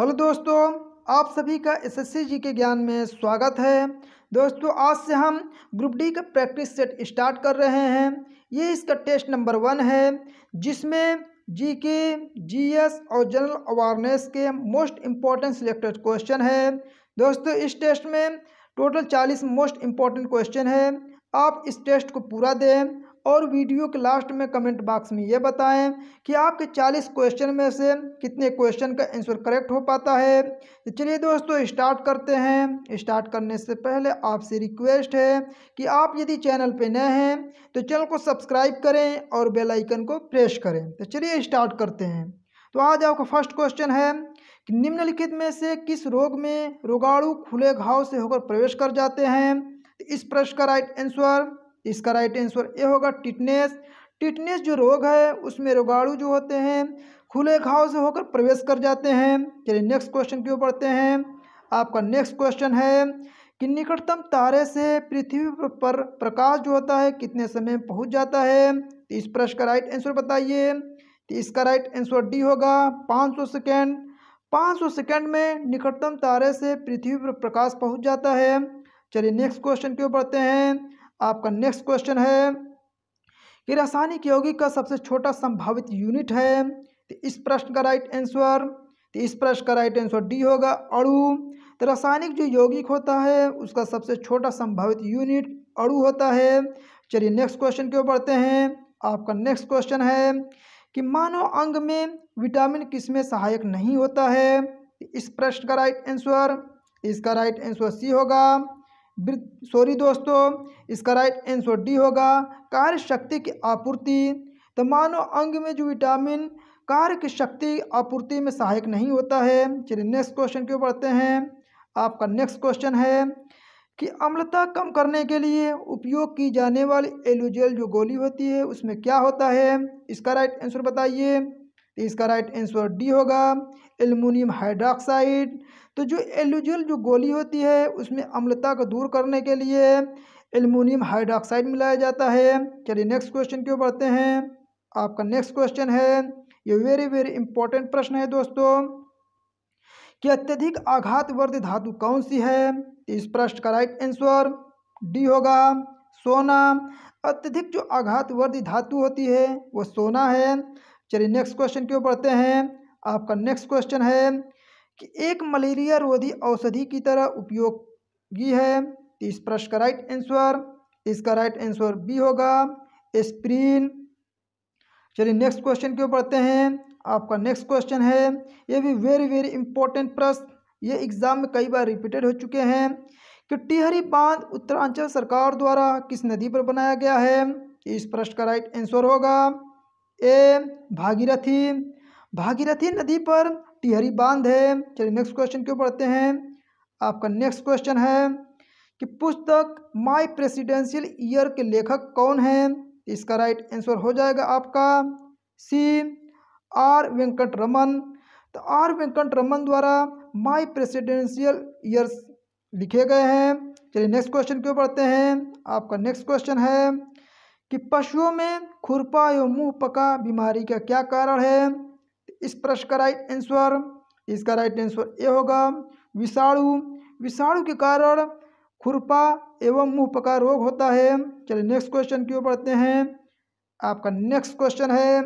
Hello दोस्तों, आप सभी का एसएससी जी के ज्ञान में स्वागत है। दोस्तों, आज से हम ग्रुप डी का प्रैक्टिस सेट स्टार्ट कर रहे हैं। ये इसका टेस्ट नंबर वन है, जिसमें जी के जी एस और जनरल अवेयरनेस के मोस्ट इंपॉर्टेंट सिलेक्टेड क्वेश्चन है। दोस्तों, इस टेस्ट में टोटल चालीस मोस्ट इंपॉर्टेंट क्वेश्चन है। आप इस टेस्ट को पूरा दें और वीडियो के लास्ट में कमेंट बॉक्स में ये बताएँ कि आपके 40 क्वेश्चन में से कितने क्वेश्चन का आंसर करेक्ट हो पाता है। तो चलिए दोस्तों स्टार्ट करते हैं। स्टार्ट करने से पहले आपसे रिक्वेस्ट है कि आप यदि चैनल पे नए हैं तो चैनल को सब्सक्राइब करें और बेलाइकन को प्रेस करें। तो चलिए स्टार्ट करते हैं। तो आज आपका फ़र्स्ट क्वेश्चन है कि निम्नलिखित में से किस रोग में रोगाणु खुले घाव से होकर प्रवेश कर जाते हैं? तो इस प्रश्न का राइट आंसर इसका राइट आंसर ए होगा टिटनेस। टिटनेस जो रोग है, उसमें रोगाणु जो होते हैं, खुले घाव से होकर प्रवेश कर जाते हैं। चलिए नेक्स्ट क्वेश्चन क्यों पढ़ते हैं? आपका नेक्स्ट क्वेश्चन है, कि निकटतम तारे से पृथ्वी पर प्रकाश जो होता है, कितने समय में पहुँच जाता है? तो इस प्रश्न का राइट आंसर बताइए। तो इसका राइट आंसर डी होगा 500 सेकेंड 500 सेकेंड में निकटतम तारे से पृथ्वी पर प्रकाश पहुँच जाता है। चलिए नेक्स्ट क्वेश्चन क्यों पढ़ते हैं? आपका नेक्स्ट क्वेश्चन है कि रासायनिक यौगिक का सबसे छोटा संभावित यूनिट है? तो इस प्रश्न का राइट आंसर तो इस प्रश्न का राइट आंसर डी होगा, अणु। तो रासायनिक जो यौगिक होता है, उसका सबसे छोटा संभावित यूनिट अणु होता है। चलिए नेक्स्ट क्वेश्चन क्यों बढ़ते हैं। आपका नेक्स्ट क्वेश्चन है कि मानव अंग में विटामिन किसमें सहायक नहीं होता है? इस प्रश्न का राइट आंसर इसका राइट आंसर सी होगा। सॉरी दोस्तों, इसका राइट आंसर डी होगा। कार्य शक्ति की आपूर्ति। तो मानव अंग में जो विटामिन कार्य की शक्ति आपूर्ति में सहायक नहीं होता है। चलिए नेक्स्ट क्वेश्चन क्यों बढ़ते हैं। आपका नेक्स्ट क्वेश्चन है कि अम्लता कम करने के लिए उपयोग की जाने वाली एलुजेल जो गोली होती है, उसमें क्या होता है? इसका राइट आंसर बताइए। तो इसका राइट आंसर डी होगा। एल्युमिनियम हाइड्रोक्साइड तो जो एलुजल जो गोली होती है, उसमें अम्लता को दूर करने के लिए एल्युमिनियम हाइड्रोक्साइड मिलाया जाता है। चलिए नेक्स्ट क्वेश्चन क्यों बढ़ते हैं? आपका नेक्स्ट क्वेश्चन है। ये वेरी वेरी इंपॉर्टेंट प्रश्न है दोस्तों। कि अत्यधिक आघात वर्ध धातु कौन सी है? इस प्रश्न का राइट आंसर डी होगा, सोना। अत्यधिक जो आघात वर्धी धातु होती है, वो सोना है। चलिए नेक्स्ट क्वेश्चन क्यों पढ़ते हैं? आपका नेक्स्ट क्वेश्चन है एक मलेरिया रोधी औषधि की तरह उपयोगी है। तो इस प्रश्न का राइट आंसर इसका राइट आंसर बी होगा। एस्प्रीन चलिए नेक्स्ट क्वेश्चन क्यों पढ़ते हैं? आपका नेक्स्ट क्वेश्चन है। ये भी वेरी वेरी इंपॉर्टेंट प्रश्न। ये एग्ज़ाम में कई बार रिपीटेड हो चुके हैं कि टिहरी बाँध उत्तरांचल सरकार द्वारा किस नदी पर बनाया गया है? इस प्रश्न का राइट आंसर होगा। ए भागीरथी। भागीरथी नदी पर टिहरी बाँध है। चलिए नेक्स्ट क्वेश्चन क्यों पढ़ते हैं? आपका नेक्स्ट क्वेश्चन है कि पुस्तक माय प्रेसिडेंशियल ईयर के लेखक कौन है? इसका राइट आंसर हो जाएगा आपका सी आर वेंकट रमन तो आर वेंकट रमन द्वारा माय प्रेसिडेंशियल ईयर्स लिखे गए हैं। चलिए नेक्स्ट क्वेश्चन क्यों पढ़ते हैं? आपका नेक्स्ट क्वेश्चन है कि पशुओं में खुरपा एवं मुँह पका बीमारी का क्या कारण है? इस प्रश्न का राइट आंसर इसका राइट आंसर ए होगा। विषाणु विषाणु के कारण खुरपा एवं मुँह पका रोग होता है। चलिए नेक्स्ट क्वेश्चन क्यों पढ़ते हैं। आपका नेक्स्ट क्वेश्चन है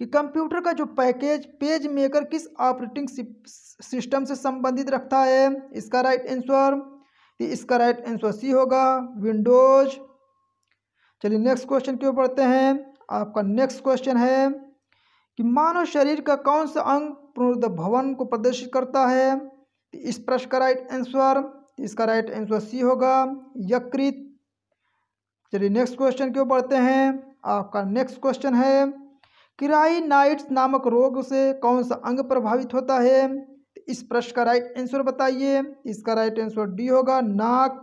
कि कंप्यूटर का जो पैकेज पेज मेकर किस ऑपरेटिंग सिस्टम से संबंधित रखता है? इसका राइट आंसर इसका राइट आंसर सी होगा। विंडोज़ चलिए नेक्स्ट क्वेश्चन क्यों पढ़ते हैं। आपका नेक्स्ट क्वेश्चन है कि मानव शरीर का कौन सा अंग पुनर्भवन को प्रदर्शित करता है? इस प्रश्न का राइट आंसर इसका राइट आंसर सी होगा। यकृत। चलिए नेक्स्ट क्वेश्चन क्यों पढ़ते हैं? आपका नेक्स्ट क्वेश्चन है किराई नाइट्स नामक रोग से कौन सा अंग प्रभावित होता है? इस प्रश्न का राइट आंसर बताइए। इसका राइट आंसर डी होगा, नाक।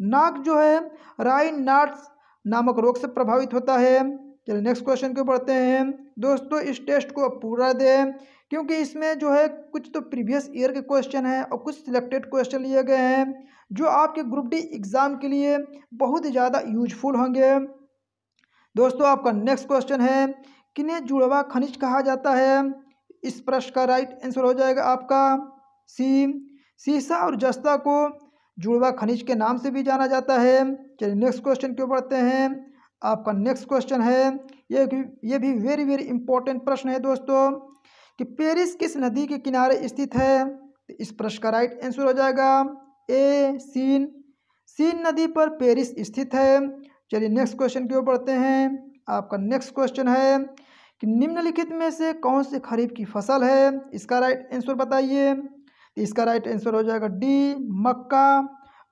नाक जो है राई नाट्स नामक रोग से प्रभावित होता है। चलिए नेक्स्ट क्वेश्चन क्यों पढ़ते हैं। दोस्तों, इस टेस्ट को पूरा दें, क्योंकि इसमें जो है कुछ तो प्रीवियस ईयर के क्वेश्चन हैं और कुछ सिलेक्टेड क्वेश्चन लिए गए हैं, जो आपके ग्रुप डी एग्ज़ाम के लिए बहुत ही ज़्यादा यूजफुल होंगे। दोस्तों, आपका नेक्स्ट क्वेश्चन है, किन्हें जुड़वा खनिज कहा जाता है? इस प्रश्न का राइट आंसर हो जाएगा आपका सी सीसा और जस्ता को जुड़वा खनिज के नाम से भी जाना जाता है। चलिए नेक्स्ट क्वेश्चन क्यों पढ़ते हैं? आपका नेक्स्ट क्वेश्चन है। ये ये भी वेरी वेरी इंपॉर्टेंट प्रश्न है दोस्तों कि पेरिस किस नदी के किनारे स्थित है? तो इस प्रश्न का राइट आंसर हो जाएगा ए सीन सीन नदी पर पेरिस स्थित है। चलिए नेक्स्ट क्वेश्चन क्यों पढ़ते हैं। आपका नेक्स्ट क्वेश्चन है कि निम्नलिखित में से कौन सी खरीफ की फ़सल है? इसका राइट आंसर बताइए। तो इसका राइट आंसर हो जाएगा डी मक्का।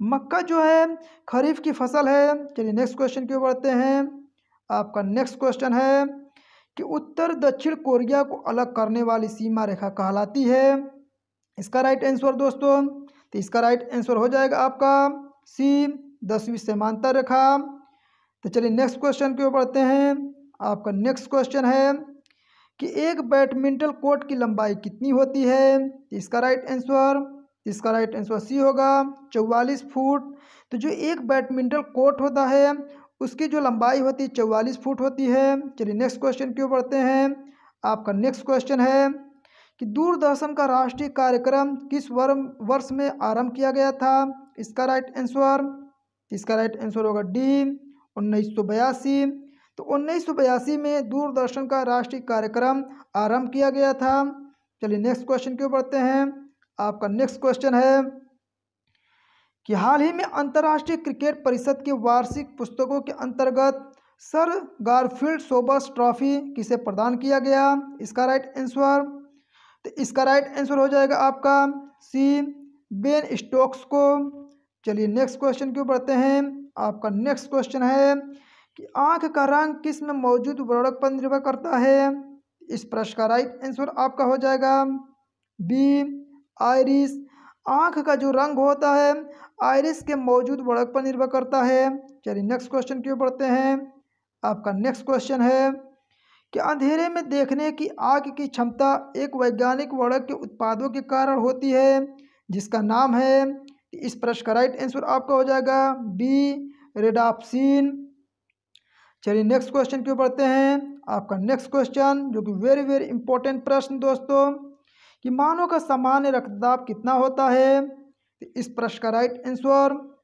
मक्का जो है, खरीफ की फ़सल है। चलिए नेक्स्ट क्वेश्चन क्यों बढ़ते हैं। आपका नेक्स्ट क्वेश्चन है कि उत्तर दक्षिण कोरिया को अलग करने वाली सीमा रेखा कहलाती है। इसका राइट आंसर दोस्तों तो इसका राइट आंसर हो जाएगा आपका सी, दसवीं समांतर रेखा। तो चलिए नेक्स्ट क्वेश्चन क्यों बढ़ते हैं। आपका नेक्स्ट क्वेश्चन है कि एक बैडमिंटन कोर्ट की लंबाई कितनी होती है? इसका राइट आंसर इसका राइट आंसर सी होगा। चौवालीस फुट तो जो एक बैडमिंटन कोर्ट होता है, उसकी जो लंबाई होती है चौवालीस फुट होती है। चलिए नेक्स्ट क्वेश्चन क्यों पढ़ते हैं? आपका नेक्स्ट क्वेश्चन है कि दूरदर्शन का राष्ट्रीय कार्यक्रम किस वर्ष में आरंभ किया गया था? इसका राइट आंसर इसका राइट आंसर होगा डी उन्नीस सौ बयासी। तो उन्नीस सौ बयासी में दूरदर्शन का राष्ट्रीय कार्यक्रम आरंभ किया गया था। चलिए नेक्स्ट क्वेश्चन क्यों पढ़ते हैं? आपका नेक्स्ट क्वेश्चन है कि हाल ही में अंतर्राष्ट्रीय क्रिकेट परिषद की वार्षिक पुस्तकों के अंतर्गत सर गारफील्ड सोबर्स ट्रॉफी किसे प्रदान किया गया? इसका राइट आंसर तो इसका राइट आंसर हो जाएगा आपका सी, बेन स्टोक्स को। चलिए नेक्स्ट क्वेश्चन क्यों पढ़ते हैं? आपका नेक्स्ट क्वेश्चन है कि आँख का रंग किसमें मौजूद वर्णक पर निर्भर करता है? इस प्रश्न का राइट आंसर आपका हो जाएगा बी आयरिस। आँख का जो रंग होता है, आयरिस के मौजूद वर्णक पर निर्भर करता है। चलिए नेक्स्ट क्वेश्चन क्यों पढ़ते हैं। आपका नेक्स्ट क्वेश्चन है कि अंधेरे में देखने की आँख की क्षमता एक वैज्ञानिक वर्णक के उत्पादों के कारण होती है, जिसका नाम है इस प्रश्न का राइट आंसर आपका हो जाएगा बी रेडाप्सिन चलिए नेक्स्ट क्वेश्चन क्यों पढ़ते हैं। आपका नेक्स्ट क्वेश्चन जो कि वेरी वेरी इंपॉर्टेंट प्रश्न दोस्तों कि मानव का सामान्य रक्तदाब कितना होता है? तो इस प्रश्न का राइट आंसर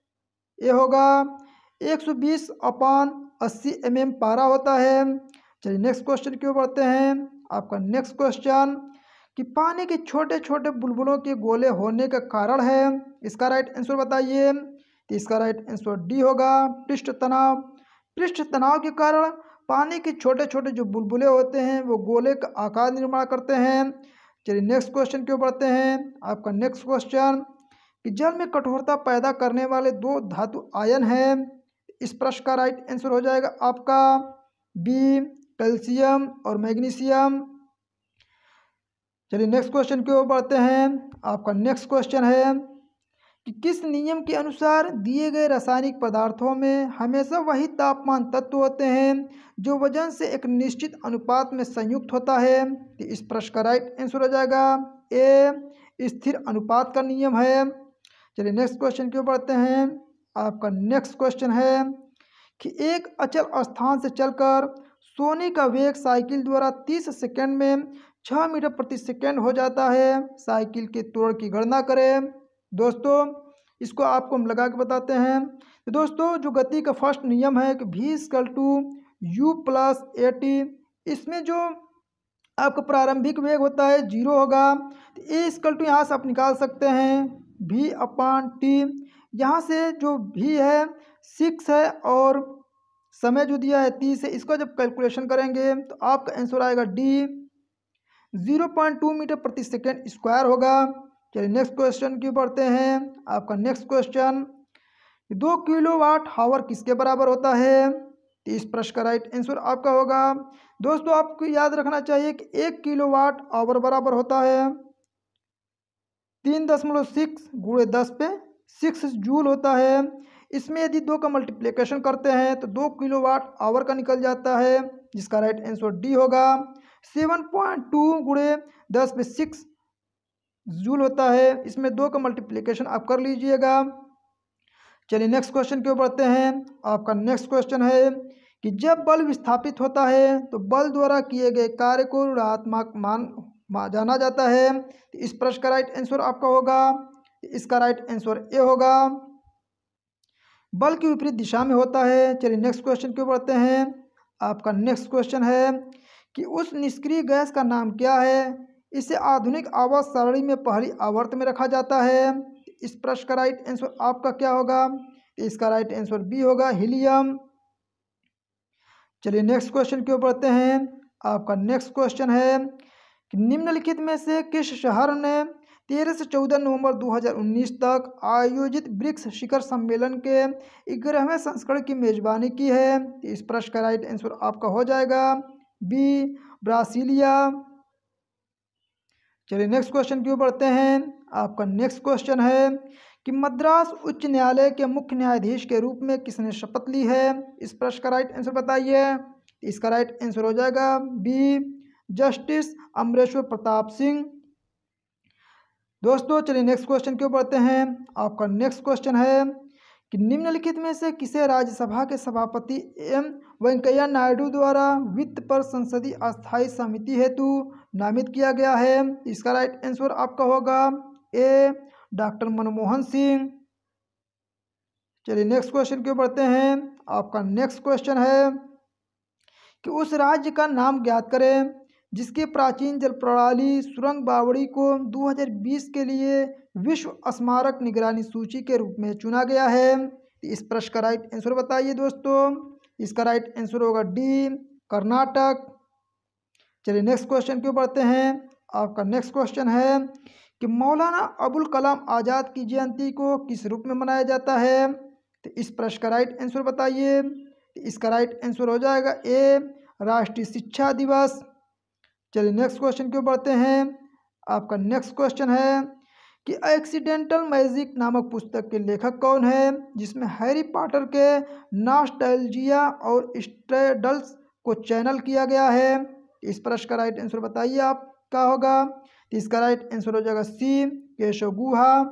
ये होगा। 120 अपान 80 एम mm पारा होता है। चलिए नेक्स्ट क्वेश्चन क्यों पढ़ते हैं। आपका नेक्स्ट क्वेश्चन कि पानी के छोटे छोटे बुलबुलों के गोले होने का कारण है। इसका राइट आंसर बताइए। तो इसका राइट आंसर डी होगा। पृष्ठ तनाव। पृष्ठ तनाव के कारण पानी के छोटे छोटे जो बुलबुले होते हैं, वो गोले का आकार निर्माण करते हैं। चलिए नेक्स्ट क्वेश्चन क्यों बढ़ते हैं? आपका नेक्स्ट क्वेश्चन कि जल में कठोरता पैदा करने वाले दो धातु आयन हैं। इस प्रश्न का राइट आंसर हो जाएगा आपका बी कैल्शियम और मैग्नीशियम चलिए नेक्स्ट क्वेश्चन क्यों पढ़ते हैं? आपका नेक्स्ट क्वेश्चन है कि किस नियम के अनुसार दिए गए रासायनिक पदार्थों में हमेशा वही तापमान तत्व होते हैं जो वज़न से एक निश्चित अनुपात में संयुक्त होता है? तो इस प्रश्न का राइट आंसर हो जाएगा ए स्थिर अनुपात का नियम है। चलिए नेक्स्ट क्वेश्चन क्यों पढ़ते हैं। आपका नेक्स्ट क्वेश्चन है कि एक अचल स्थान से चलकर सोने का वेग साइकिल द्वारा तीस सेकेंड में छः मीटर प्रति सेकेंड हो जाता है। साइकिल के तोड़ की गणना करें। दोस्तों, इसको आपको हम लगा के बताते हैं। तो दोस्तों, जो गति का फ़र्स्ट नियम है कि भी school to U plus A T इसमें जो आपका प्रारंभिक वेग होता है ज़ीरो होगा। तो ए स्कल टू यहाँ से आप निकाल सकते हैं भी अपान टी यहाँ से जो भी है सिक्स है और समय जो दिया है तीस है, इसका जब कैलकुलेशन करेंगे तो आपका आंसर आएगा D zero point two metre प्रति सेकेंड स्क्वायर होगा। चलिए नेक्स्ट क्वेश्चन की पढ़ते हैं? आपका नेक्स्ट क्वेश्चन दो किलो वाट हावर किसके बराबर होता है? तो इस प्रश्न का राइट आंसर आपका होगा। दोस्तों, आपको याद रखना चाहिए कि एक किलो वाट आवर बराबर होता है। तीन दशमलव सिक्स गुड़े दस पे सिक्स जूल होता है। इसमें यदि दो का मल्टीप्लिकेशन करते हैं तो दो किलो वाट आवर का निकल जाता है, जिसका राइट आंसर डी होगा। सेवन पॉइंट टू गुड़े दस पे सिक्स जूल होता है। इसमें दो का मल्टीप्लिकेशन आप कर लीजिएगा। चलिए नेक्स्ट क्वेश्चन क्यों बढ़ते हैं। आपका नेक्स्ट क्वेश्चन है कि जब बल विस्थापित होता है तो बल द्वारा किए गए कार्य को ऋणात्मक मान जाना जाता है। तो इस प्रश्न का राइट आंसर आपका होगा। इसका राइट आंसर ए होगा। बल की विपरीत दिशा में होता है। चलिए नेक्स्ट क्वेश्चन क्यों बढ़ते हैं। आपका नेक्स्ट क्वेश्चन है कि उस निष्क्रिय गैस का नाम क्या है? इसे आधुनिक आवास सारणी में पहली आवर्त में रखा जाता है। इस प्रश्न का राइट आंसर आपका क्या होगा? इसका राइट आंसर बी होगा हीलियम चलिए नेक्स्ट क्वेश्चन क्यों पढ़ते हैं। आपका नेक्स्ट क्वेश्चन है कि निम्नलिखित में से किस शहर ने तेरह से चौदह नवंबर 2019 तक आयोजित ब्रिक्स शिखर सम्मेलन के ग्यारहवें संस्करण की मेजबानी की है? इस प्रश्न का राइट आंसर आपका हो जाएगा। B Brasilia. चलिए नेक्स्ट क्वेश्चन क्यों बढ़ते हैं। आपका नेक्स्ट क्वेश्चन है कि मद्रास उच्च न्यायालय के मुख्य न्यायाधीश के रूप में किसने शपथ ली है? इस प्रश्न का राइट आंसर बताइए। इसका राइट आंसर हो जाएगा बी जस्टिस अमरेश्वर प्रताप सिंह। दोस्तों, चलिए नेक्स्ट क्वेश्चन क्यों पढ़ते हैं। आपका नेक्स्ट क्वेश्चन है कि निम्नलिखित में से किसे राज्यसभा के सभापति एम वेंकैया नायडू द्वारा वित्त पर संसदीय अस्थायी समिति हेतु नामित किया गया है। इसका राइट आंसर आपका होगा ए डॉक्टर मनमोहन सिंह। चलिए नेक्स्ट क्वेश्चन क्यों पढ़ते हैं। आपका नेक्स्ट क्वेश्चन है कि उस राज्य का नाम ज्ञात करें, जिसकी प्राचीन जल प्रणाली सुरंग बावड़ी को 2020 के लिए विश्व स्मारक निगरानी सूची के रूप में चुना गया है। इस प्रश्न का राइट आंसर बताइए दोस्तों। इसका राइट आंसर होगा डी कर्नाटक। चलिए नेक्स्ट क्वेश्चन क्यों पढ़ते हैं? आपका नेक्स्ट क्वेश्चन है कि मौलाना अबुल कलाम आज़ाद की जयंती को किस रूप में मनाया जाता है? तो इस प्रश्न का राइट आंसर बताइए। इसका राइट आंसर हो जाएगा ए, राष्ट्रीय शिक्षा दिवस। चलिए नेक्स्ट क्वेश्चन क्यों पढ़ते हैं? आपका नेक्स्ट क्वेश्चन है कि एक्सीडेंटल मैजिक नामक पुस्तक के लेखक कौन है? जिसमें हैरी पॉटर के नास्टैल्जिया और स्ट्रेडल्स को चैनल किया गया है। इस प्रश्न का राइट आंसर बताइए आप, क्या होगा? इसका राइट आंसर हो जाएगा सी केशव गुहा।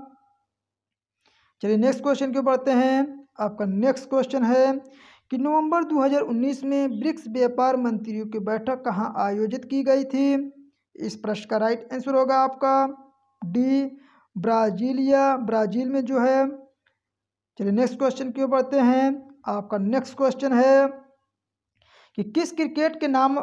चलिए नेक्स्ट क्वेश्चन क्यों बढ़ते हैं? आपका नेक्स्ट क्वेश्चन है कि नवंबर 2019 में ब्रिक्स व्यापार मंत्रियों की बैठक कहाँ आयोजित की गई थी? इस प्रश्न का राइट आंसर होगा आपका डी ब्राजीलिया। ब्राज़ील में जो है, चलिए नेक्स्ट क्वेश्चन क्यों पढ़ते हैं? आपका नेक्स्ट क्वेश्चन है कि किस क्रिकेट के नाम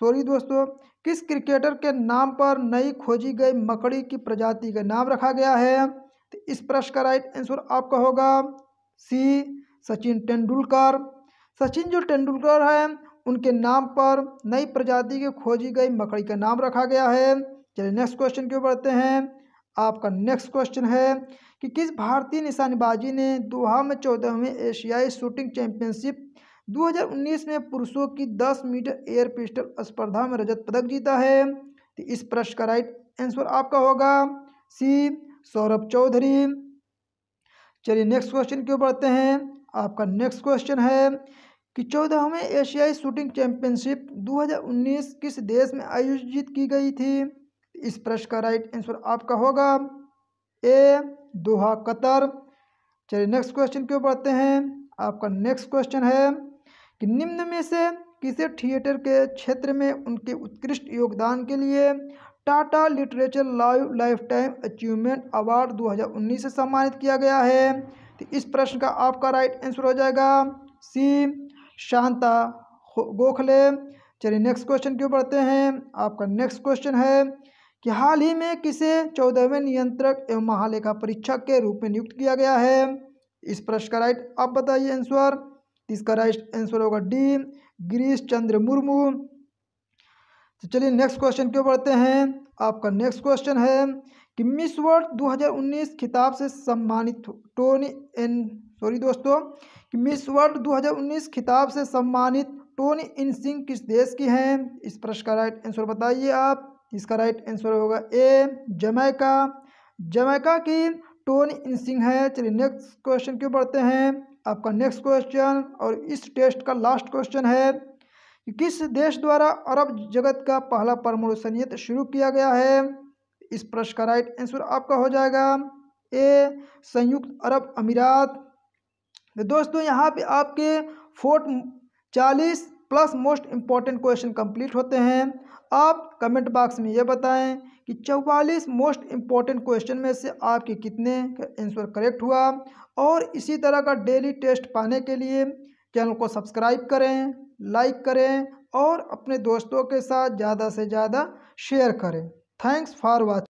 सॉरी दोस्तों, किस क्रिकेटर के नाम पर नई खोजी गई मकड़ी की प्रजाति का नाम रखा गया है? तो इस प्रश्न का राइट आंसर आपका होगा सी सचिन तेंदुलकर। सचिन जो तेंदुलकर हैं, उनके नाम पर नई प्रजाति की खोजी गई मकड़ी का नाम रखा गया है। चलिए नेक्स्ट क्वेश्चन क्यों बढ़ते हैं। आपका नेक्स्ट क्वेश्चन है कि किस भारतीय निशानेबाजी ने दोहा में चौदहवें एशियाई शूटिंग चैंपियनशिप 2019 में पुरुषों की 10 मीटर एयर पिस्टल स्पर्धा में रजत पदक जीता है। तो इस प्रश्न का राइट आंसर आपका होगा। सी, सौरभ चौधरी। चलिए नेक्स्ट क्वेश्चन क्यों बढ़ते हैं? आपका नेक्स्ट क्वेश्चन है कि चौदहवें एशियाई शूटिंग चैंपियनशिप 2019 किस देश में आयोजित की गई थी? इस प्रश्न का राइट आंसर आपका होगा। A, Doha, Qatar. चलिए नेक्स्ट क्वेश्चन क्यों पढ़ते हैं? आपका नेक्स्ट क्वेश्चन है कि निम्न में से किसे थिएटर के क्षेत्र में उनके उत्कृष्ट योगदान के लिए Tata literature live lifetime achievement award 2019 से सम्मानित किया गया है? तो इस प्रश्न का आपका राइट आंसर हो जाएगा सी शांता गोखले। चलिए नेक्स्ट क्वेश्चन क्यों पढ़ते हैं? आपका नेक्स्ट क्वेश्चन है कि हाल ही में किसे चौदहवें नियंत्रक एवं महालेखा परीक्षक के रूप में नियुक्त किया गया है? इस प्रश्न का राइट आप बताइए आंसर इसका राइट आंसर होगा डी गिरीश चंद्र मुर्मू। तो चलिए नेक्स्ट क्वेश्चन क्यों पढ़ते हैं? आपका नेक्स्ट क्वेश्चन है कि मिस वर्ल्ड 2019 खिताब से सम्मानित टोनी एन सॉरी दोस्तों, कि मिस वर्ल्ड 2019 खिताब से सम्मानित टोनी इन सिंह किस देश की हैं? इस प्रश्न का राइट आंसर बताइए आप। इसका राइट आंसर होगा ए जमैका। जमैका की टोनी इन सिंह है। चलिए नेक्स्ट क्वेश्चन क्यों पढ़ते हैं? आपका नेक्स्ट क्वेश्चन और इस टेस्ट का लास्ट क्वेश्चन है कि किस देश द्वारा अरब जगत का पहला परमाणु संयंत्र शुरू किया गया है? इस प्रश्न का राइट आंसर आपका हो जाएगा। ए संयुक्त अरब अमीरात। तो दोस्तों, यहाँ पे आपके फोर्ट चालीस plus most important question complete होते हैं। आप कमेंट बॉक्स में ये बताएँ कि चौवालीस मोस्ट इंपॉर्टेंट क्वेश्चन में से आपके कितने का आंसर करेक्ट हुआ? और इसी तरह का डेली टेस्ट पाने के लिए चैनल को सब्सक्राइब करें लाइक करें और अपने दोस्तों के साथ ज़्यादा से ज़्यादा शेयर करें। Thanks for watching